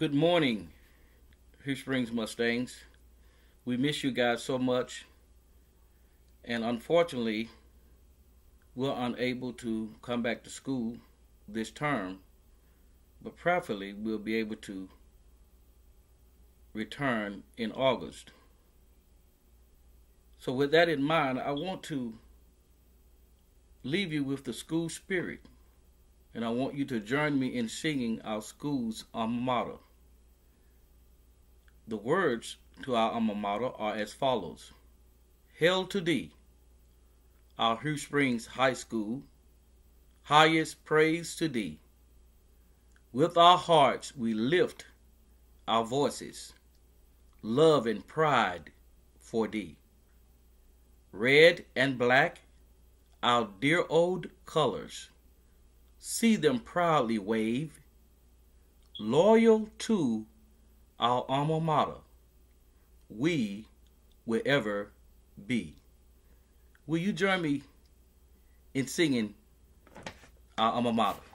Good morning, Hughes Springs Mustangs. We miss you guys so much, and unfortunately, we're unable to come back to school this term, but prayerfully, we'll be able to return in August. So, with that in mind, I want to leave you with the school spirit, and I want you to join me in singing our school's alma mater. The words to our alma mater are as follows. Hail to thee, our Hughes Springs High School, highest praise to thee. With our hearts we lift our voices, love and pride for thee. Red and black, our dear old colors, see them proudly wave, loyal to our alma mater, we will ever be. Will you join me in singing our alma mater?